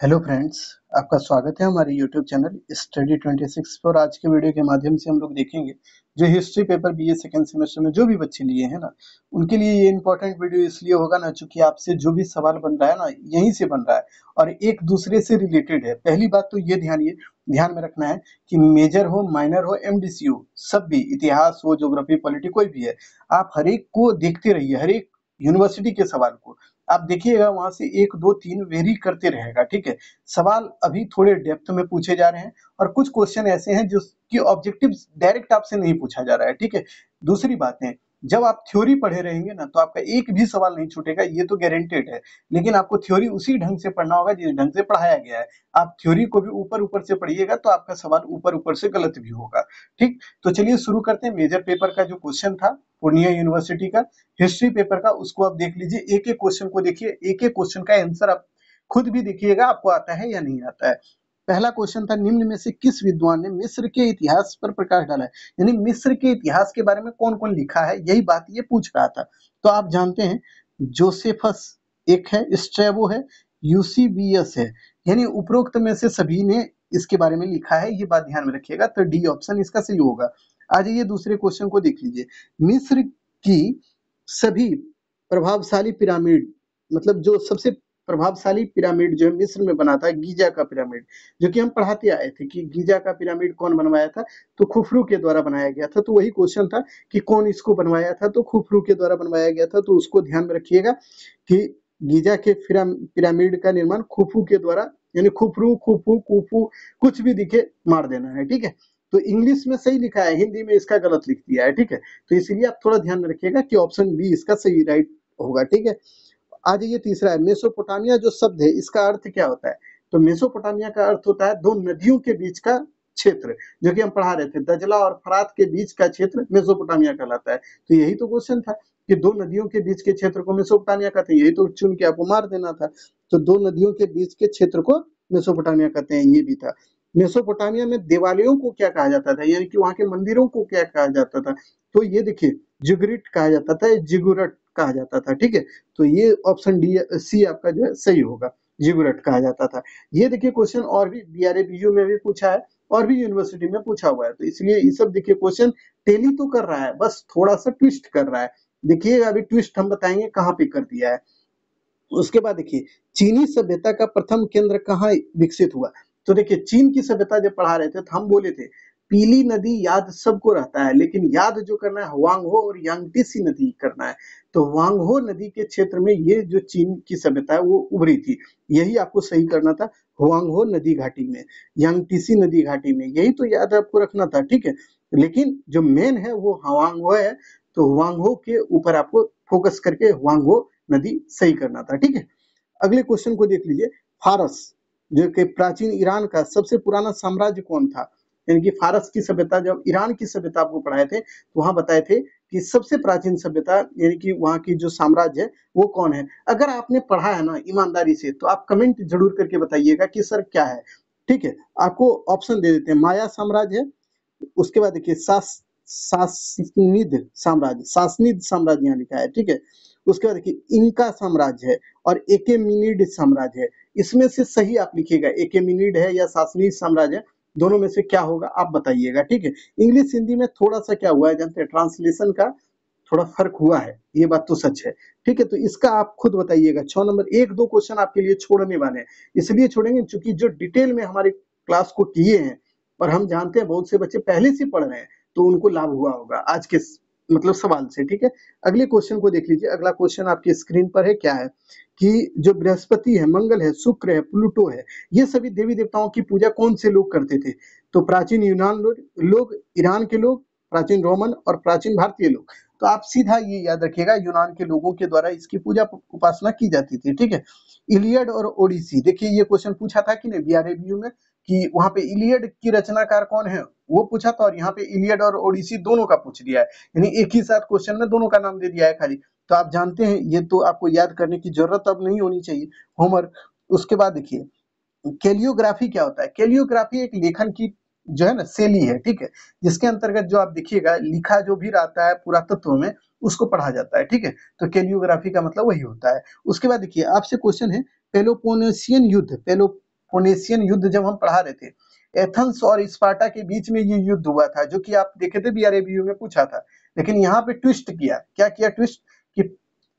Hello friends आपका स्वागत है हमारे यूट्यूब चैनल स्टडी 26 पर। आज के वीडियो के माध्यम से हम लोग देखेंगे जो history paper BA second semester में जो भी बच्चे लिए हैं ना, उनके लिए ये इंपॉर्टेंट वीडियो इसलिए होगा ना, चूँकि आपसे जो भी सवाल बन रहा है ना, यहीं से बन रहा है। और एक दूसरे से रिलेटेड है। पहली बात तो ये ध्यान ये ध्यान में रखना है कि मेजर हो माइनर हो हो सब भी, इतिहास हो ज्योग्राफी पॉलिटी कोई भी है, आप हरेक को देखते रहिए हरेक यूनिवर्सिटी के सवाल को। आप देखिएगा, वहाँ से एक, दो, तीन वेरी करते रहेगा, ठीक है? सवाल अभी थोड़े डेप्थ में पूछे जा रहे हैं और कुछ क्वेश्चन ऐसे हैं जो कि ऑब्जेक्टिव डायरेक्ट आपसे नहीं पूछा जा रहा है, ठीक है? दूसरी बात है जब आप थ्योरी पढ़े रहेंगे ना तो आपका एक भी सवाल नहीं छूटेगा, ये तो गारंटेड है। लेकिन आपको थ्योरी उसी ढंग से पढ़ना होगा जिस ढंग से पढ़ाया गया है। आप थ्योरी को भी ऊपर ऊपर से पढ़िएगा तो आपका सवाल ऊपर ऊपर से गलत भी होगा। ठीक? तो चलिए शुरू करते हैं। मेजर पेपर का जो क्वेश्चन था, पूर्णिया यूनिवर्सिटी का हिस्ट्री पेपर का, उसको आप देख लीजिए। एक एक क्वेश्चन को देखिए। एक एक क्वेश्चन का आंसर आप खुद भी देखिएगा, आपको आता है या नहीं आता है। पहला क्वेश्चन था, निम्न में से किस विद्वान ने मिस्र के इतिहास पर प्रकाश डाला है? यानी मिस्र के इतिहास के बारे में कौन कौन लिखा है? यही बात ये पूछ रहा था। तो आप जानते हैं, जोसेफस एक है स्ट्रेबो है, यूसीबीएस है। यानी उपरोक्त में से सभी ने इसके बारे में लिखा है, ये बात ध्यान में रखिएगा तो डी ऑप्शन इसका सही होगा। आ जाइए दूसरे क्वेश्चन को देख लीजिए। मिस्र की सभी प्रभावशाली पिरामिड मतलब जो सबसे प्रभावशाली पिरामिड जो है मिस्र में बना था, गीजा का पिरामिड, जो कि हम पढ़ाते आए थे कि गीजा का पिरामिड कौन बनवाया था? तो खुफरू के द्वारा बनाया गया था। तो वही क्वेश्चन था कि कौन इसको बनवाया था? तो खुफरू के द्वारा बनवाया गया था। तो उसको ध्यान में रखिएगा कि गीजा के पिरामिड का निर्माण खुफू के द्वारा, यानी खुफरू, खुफू, कुफू, कुछ भी दिखे, मार देना है, ठीक है? तो इंग्लिश में सही लिखा है, हिंदी में इसका गलत लिख दिया है, ठीक है? तो इसलिए आप थोड़ा ध्यान में रखिएगा कि ऑप्शन बी इसका सही राइट होगा, ठीक है? आज ये तीसरा है, मेसोपोटामिया जो शब्द है, इसका अर्थ क्या होता है? तो मेसोपोटामिया का अर्थ होता है दो नदियों के बीच का क्षेत्र, जो कि हम पढ़ा रहे थे, दजला और फरात के बीच का क्षेत्र मेसोपोटामिया कहलाता है। तो यही तो क्वेश्चन था कि दो नदियों के बीच के क्षेत्र को मेसोपोटामिया कहते हैं, यही तो चुन के आपको मार देना था। तो दो नदियों के बीच के क्षेत्र को मेसोपोटामिया कहते हैं, ये भी था। मेसोपोटामिया में देवालयों को क्या कहा जाता था? यानी कि वहाँ के मंदिरों को क्या कहा जाता था? तो ये देखिए, जिगरिट कहा जाता था, जिगुरट। कहा जाता था, ठीक है? तो ये ऑप्शन डी सी आपका जो है, सही होगा जिगुरट कहा जाता था। ये देखिए क्वेश्चन और भी बी आर में भी पूछा है और भी यूनिवर्सिटी में पूछा हुआ है तो इसलिए ये सब देखिए क्वेश्चन टेली तो कर रहा है, बस थोड़ा सा ट्विस्ट कर रहा है। देखिएगा अभी ट्विस्ट हम बताएँगे कहाँ पे कर दिया है। उसके बाद देखिए, चीनी सभ्यता का प्रथम केंद्र कहाँ विकसित हुआ? तो देखिए, चीन की सभ्यता जब पढ़ा रहे थे तो हम बोले थे पीली नदी याद सबको रहता है, लेकिन याद जो करना है, वांगहो और यांगटीसी नदी करना है। तो वांगहो नदी के क्षेत्र में ये जो चीन की सभ्यता है, वो उभरी थी। यही आपको सही करना था हुआंगहो नदी घाटी में यांगटीसी नदी घाटी में। यही तो याद आपको रखना था, ठीक है? लेकिन जो मेन है, वो हवांगहो है तो हुआंगहो के ऊपर आपको फोकस करके हुआंगहो नदी सही करना था, ठीक है? अगले क्वेश्चन को देख लीजिए। फारस, जो कि प्राचीन ईरान का सबसे पुराना साम्राज्य कौन था? यानी कि फारस की सभ्यता, जब ईरान की सभ्यता आपको पढ़ाए थे तो वहाँ बताए थे कि सबसे प्राचीन सभ्यता, यानी कि वहाँ की जो साम्राज्य है, वो कौन है? अगर आपने पढ़ा है ना ईमानदारी से तो आप कमेंट ज़रूर करके बताइएगा कि सर क्या है। ठीक है, आपको ऑप्शन दे देते हैं। माया साम्राज्य है उसके बाद देखिए सास, सासनिद साम्राज्य सासनिद साम्राज्य यहाँ लिखा है। ठीक है, उसके बाद देखिए इनका साम्राज्य है और एकेमिनिड साम्राज्य है। इसमें से सही आप लिखिएगा, एकेमिनिड है या सासनिद साम्राज्य दोनों में से क्या होगा, आप बताइएगा, ठीक है? इंग्लिश हिंदी में थोड़ा सा क्या हुआ है, जानते हैं ट्रांसलेशन का थोड़ा फ़र्क हुआ है, ये बात तो सच है, ठीक है? तो इसका आप खुद बताइएगा, छह नंबर, एक दो क्वेश्चन आपके लिए छोड़ने वाले हैं, इसलिए छोड़ेंगे क्योंकि जो डिटेल में हमारे क्लास को किए हैं, और हम जानते हैं बहुत से बच्चे पहले से पढ़ रहे हैं तो उनको लाभ हुआ होगा, आज के मतलब सवाल से, ठीक है? अगले क्वेश्चन को देख लीजिए। अगला क्वेश्चन आपकी स्क्रीन पर है, क्या है? कि जो बृहस्पति है, मंगल है, शुक्र है, प्लूटो है, ये सभी देवी देवताओं की पूजा कौन से लोग करते थे? तो प्राचीन यूनान लोग लोग, ईरान के लोग, प्राचीन रोमन और प्राचीन भारतीय लोग। तो आप सीधा ये याद रखिएगा, यूनान के लोगों के द्वारा इसकी पूजा उपासना की जाती थी, ठीक है? इलियड और ओडिसी, देखिए ये क्वेश्चन पूछा था कि नहीं? बी में। कि वहाँ पे इलियड की रचनाकार कौन है? वो पूछा था और यहाँ पे इलियड और ओडिसी दोनों का पूछ दिया है। यानी एक ही साथ क्वेश्चन में दोनों का नाम दे दिया है खाली। तो आप जानते हैं, ये तो आपको याद करने की ज़रूरत अब नहीं होनी चाहिए। होमवर्क, उसके बाद देखिए, कैलियोग्राफी क्या होता है? कैलियोग्राफी एक लेखन की जो है ना, शैली है, ठीक है? जिसके अंतर्गत जो आप देखिएगा, लिखा जो भी रहता है पुरातत्व में, उसको पढ़ा जाता है, ठीक है? तो कैलियोग्राफी का मतलब वही होता है। उसके बाद देखिए, आपसे क्वेश्चन है पेलोपोनेशियन युद्ध, पेलो पेलोपोनेशियन युद्ध जब हम पढ़ा रहे थे एथेंस और स्पार्टा के बीच में ये युद्ध हुआ था, जो कि आप देखे थे बी में पूछा था। लेकिन यहाँ पे ट्विस्ट किया। क्या किया ट्विस्ट कि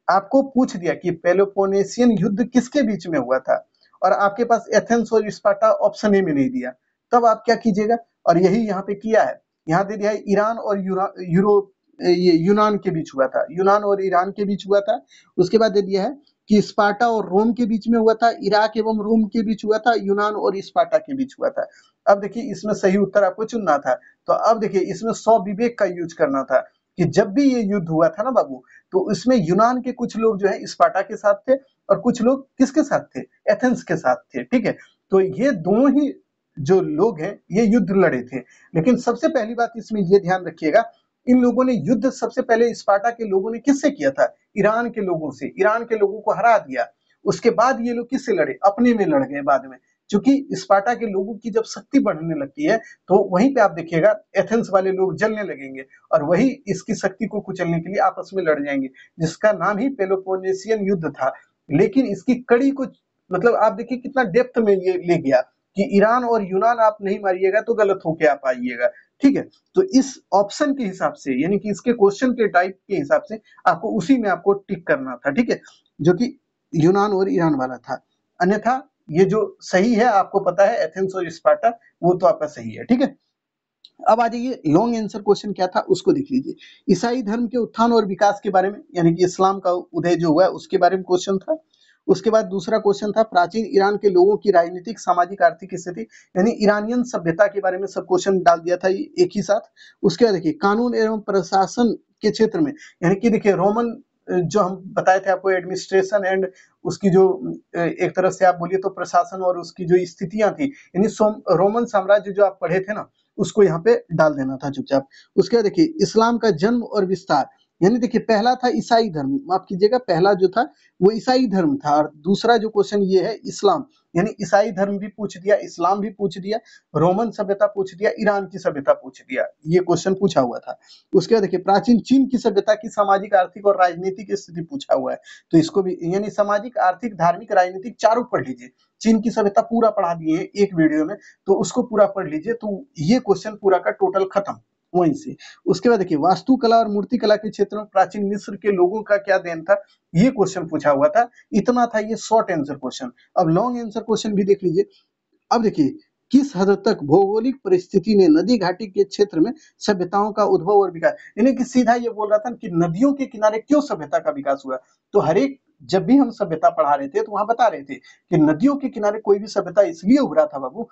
आपको पूछ दिया कि पेलोपोनेशियन युद्ध किसके बीच में हुआ था? और आपके पास एथेंस और स्पार्टा ऑप्शन ए में नहीं दिया। तब आप क्या कीजिएगा? और यही यहाँ पे किया है। यहाँ दे दिया है ईरान और यूरोप ये यूनान के बीच हुआ था। यूनान और ईरान के बीच हुआ था। उसके बाद दे दिया है कि स्पार्टा और रोम के बीच में हुआ था, इराक एवं रोम के बीच हुआ था, यूनान और स्पार्टा के बीच हुआ था। अब देखिए, इसमें सही उत्तर आपको चुनना था। तो अब देखिए, इसमें सौ विवेक का यूज़ करना था कि जब भी ये युद्ध हुआ था ना बाबू तो इसमें यूनान के कुछ लोग जो है स्पार्टा के साथ थे और कुछ लोग किसके साथ थे? एथेंस के साथ थे, ठीक है? तो ये दोनों ही जो लोग हैं, ये युद्ध लड़े थे। लेकिन सबसे पहली बात इसमें ये ध्यान रखिएगा, इन लोगों ने युद्ध सबसे पहले स्पार्टा के लोगों ने किससे किया था? ईरान के लोगों से, ईरान के लोगों को हरा दिया। उसके बाद ये लोग किससे लड़े? अपने में लड़ गए बाद में। क्योंकि स्पार्टा के लोगों की जब शक्ति बढ़ने लगती है तो वहीं पे आप देखिएगा, एथेंस वाले लोग जलने लगेंगे और वही इसकी शक्ति को कुचलने के लिए आपस में लड़ जाएँगे, जिसका नाम ही पेलोपोनेशियन युद्ध था। लेकिन इसकी कड़ी को मतलब आप देखिए कितना डेप्थ में ये ले गया कि ईरान और यूनान आप नहीं मारिएगा तो गलत होके आप आइएगा। ठीक है? तो इस ऑप्शन के हिसाब से, यानी कि इसके क्वेश्चन के टाइप के हिसाब से, आपको उसी में आपको टिक करना था, ठीक है? जो कि यूनान और ईरान वाला था। अन्यथा, ये जो सही है, आपको पता है, एथेंस और स्पार्टा, वो तो आपका सही है, ठीक है? अब आ जाइए लॉन्ग आंसर क्वेश्चन क्या था, उसको देख लीजिए। ईसाई धर्म के उत्थान और विकास के बारे में, यानी कि इस्लाम का उदय जो हुआ है उसके बारे में क्वेश्चन था। उसके बाद दूसरा क्वेश्चन था, प्राचीन ईरान के लोगों की राजनीतिक, सामाजिक, आर्थिक स्थिति, यानी ईरानियन सभ्यता के बारे में सब क्वेश्चन डाल दिया था एक ही साथ। उसके बाद देखिए, कानून एवं प्रशासन के क्षेत्र में, यानी कि देखिए, रोमन जो हम बताए थे आपको एडमिनिस्ट्रेशन एंड उसकी जो एक तरह से आप बोलिए तो प्रशासन और उसकी जो स्थितियाँ थी, यानी रोमन साम्राज्य जो आप पढ़े थे ना, उसको यहाँ पे डाल देना था चुपचाप। उसके बाद देखिए, इस्लाम का जन्म और विस्तार यानी देखिए, पहला था ईसाई धर्म। माफ़ कीजिएगा, पहला जो था, वो ईसाई धर्म था। और दूसरा जो क्वेश्चन ये है, इस्लाम। यानी ईसाई धर्म भी पूछ दिया, इस्लाम भी पूछ दिया, रोमन सभ्यता पूछ दिया, ईरान की सभ्यता पूछ दिया। ये क्वेश्चन पूछा हुआ था। उसके बाद देखिए, प्राचीन चीन की सभ्यता की सामाजिक, आर्थिक और राजनीतिक स्थिति पूछा हुआ है। तो इसको भी, यानी सामाजिक, आर्थिक, धार्मिक, राजनीतिक चारों पढ़ लीजिए। चीन की सभ्यता पूरा पढ़ा दिए एक वीडियो में तो उसको पूरा पढ़ लीजिए। तो ये क्वेश्चन पूरा का टोटल खत्म। वहीं से। उसके बाद देखिए, वास्तुकला और मूर्ति कला के क्षेत्र में प्राचीन मिस्र के लोगों का क्या देन था? ये क्वेश्चन पूछा हुआ था। इतना था ये शॉर्ट आंसर क्वेश्चन अब लॉन्ग आंसर क्वेश्चन भी देख लीजिए। अब देखिए, किस हद तक भौगोलिक परिस्थिति ने नदी घाटी के क्षेत्र में सभ्यताओं का उद्भव और विकास? यानी कि सीधा ये बोल रहा था कि नदियों के किनारे क्यों सभ्यता का विकास हुआ? तो हर एक, जब भी हम सभ्यता पढ़ा रहे थे तो वहाँ बता रहे थे कि नदियों के किनारे कोई भी सभ्यता इसलिए उभरा था बाबू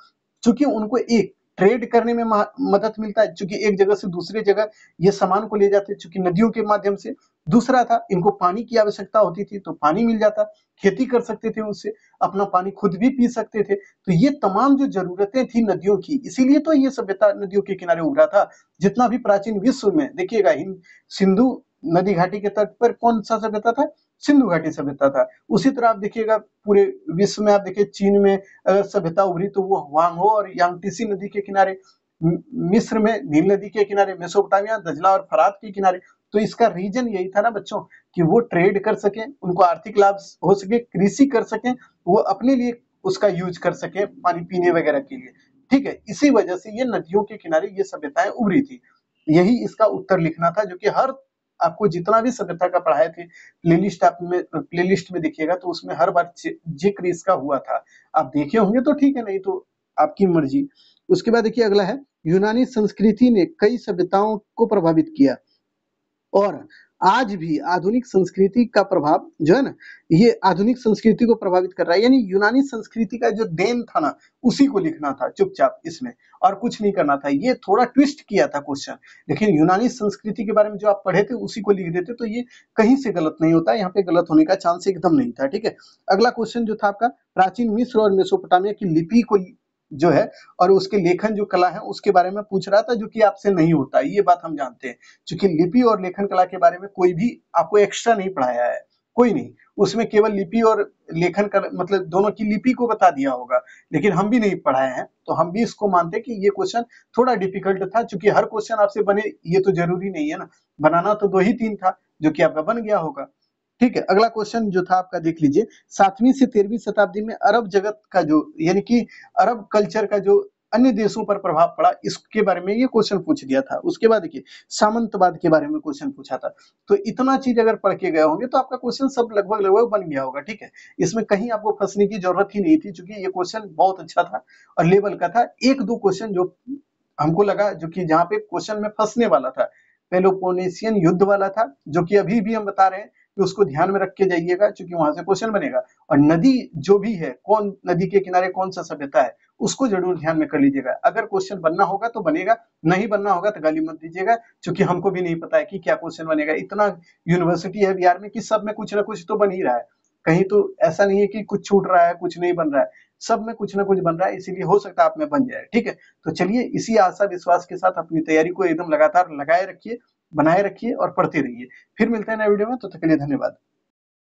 क्योंकि उनको एक ट्रेड करने में मदद मिलता है, चूँकि एक जगह से दूसरे जगह ये सामान को ले जाते क्योंकि नदियों के माध्यम से। दूसरा था, इनको पानी की आवश्यकता होती थी तो पानी मिल जाता, खेती कर सकते थे उससे अपना पानी खुद भी पी सकते थे। तो ये तमाम जो जरूरतें थी नदियों की, इसीलिए तो ये सभ्यता नदियों के किनारे उभरा था, जितना भी प्राचीन विश्व में, देखिएगा सिंधु नदी घाटी के तट पर कौन सा सभ्यता था? सिंधु घाटी सभ्यता था। उसी तरह आप देखिएगा, पूरे विश्व में आप देखिए, चीन में अगर सभ्यता उभरी तो वो वांगो और यांगटीसी नदी के किनारे मिस्र में नील नदी के किनारे, मेसोपोटामिया, दजला और फरात के किनारे तो इसका रीजन यही था ना बच्चों, कि वो ट्रेड कर सके, उनको आर्थिक लाभ हो सके, कृषि कर सके, वो अपने लिए उसका यूज़ कर सके पानी पीने वगैरह के लिए। ठीक है, इसी वजह से ये नदियों के किनारे ये सभ्यताएँ उभरी थी। यही इसका उत्तर लिखना था, जो कि हर आपको जितना भी सभ्यता का पढ़ाए थे प्लेलिस्ट आप में प्लेलिस्ट में देखिएगा तो उसमें हर बार ज़िक्र इसका हुआ था। आप देखे होंगे तो ठीक है, नहीं तो आपकी मर्ज़ी। उसके बाद देखिए अगला है, यूनानी संस्कृति ने कई सभ्यताओं को प्रभावित किया। और आज भी आधुनिक संस्कृति का प्रभाव जो है ना, ये आधुनिक संस्कृति को प्रभावित कर रहा है। यानी यूनानी संस्कृति का जो देन था ना, उसी को लिखना था चुपचाप इसमें। और कुछ नहीं करना था। ये थोड़ा ट्विस्ट किया था क्वेश्चन लेकिन यूनानी संस्कृति के बारे में जो आप पढ़े थे, उसी को लिख देते तो ये कहीं से गलत नहीं होता। यहाँ पे गलत होने का चांस एकदम नहीं था, ठीक है? अगला क्वेश्चन जो था आपका, प्राचीन मिस्र और मेसोपोटामिया की लिपि को जो है, और उसके लेखन जो कला है, उसके बारे में पूछ रहा था जो कि आपसे नहीं होता ये बात हम जानते हैं। क्योंकि लिपि और लेखन कला के बारे में कोई भी आपको एक्स्ट्रा नहीं पढ़ाया है, कोई नहीं। उसमें केवल लिपि और लेखन कर मतलब दोनों की लिपि को बता दिया होगा, लेकिन हम भी नहीं पढ़ाए हैं तो हम भी इसको मानते कि ये क्वेश्चन थोड़ा डिफ़िकल्ट था क्योंकि हर क्वेश्चन आपसे बने, ये तो ज़रूरी नहीं है ना। बनाना तो दो ही तीन था, जो कि आपका बन गया होगा। ठीक है, अगला क्वेश्चन जो था आपका देख लीजिए। सातवीं से तेरहवीं शताब्दी में अरब जगत का जो, यानी कि अरब कल्चर का जो अन्य देशों पर प्रभाव पड़ा, इसके बारे में ये क्वेश्चन पूछ दिया था। उसके बाद देखिए, सामंतवाद के बारे में क्वेश्चन पूछा था। तो इतना चीज़ अगर पढ़ के गए होंगे तो आपका क्वेश्चन सब लगभग लगभग बन गया होगा, ठीक है? इसमें कहीं आपको फंसने की ज़रूरत ही नहीं थी क्योंकि ये क्वेश्चन बहुत अच्छा था और लेवल का था। एक दो क्वेश्चन जो हमको लगा, जो कि जहाँ पे क्वेश्चन में फंसने वाला था पेलोपोनेशियन युद्ध वाला था, जो कि अभी भी हम बता रहे हैं उसको ध्यान में रख के जाइएगा क्योंकि वहाँ से क्वेश्चन बनेगा। और नदी जो भी है, कौन, नदी के किनारे कौन सा सभ्यता है, उसको ज़रूर ध्यान में कर लीजिएगा। अगर क्वेश्चन बनना होगा तो बनेगा, नहीं बनना होगा तो गाली मत दीजिएगा क्योंकि हमको भी नहीं पता है कि क्या क्वेश्चन बनेगा। इतना यूनिवर्सिटी है बिहार में कि सब में कुछ ना कुछ तो बन ही रहा है। कहीं तो ऐसा नहीं है कि कुछ छूट रहा है, कुछ नहीं बन रहा है। सब में कुछ ना कुछ बन रहा है, इसीलिए हो सकता है आप में बन जाए, ठीक है? तो चलिए, इसी आशा विश्वास के साथ अपनी तैयारी को एकदम लगातार लगाए रखिए। बनाए रखिए और पढ़ते रहिए। फिर मिलते हैं नए वीडियो में तो तक के लिए धन्यवाद।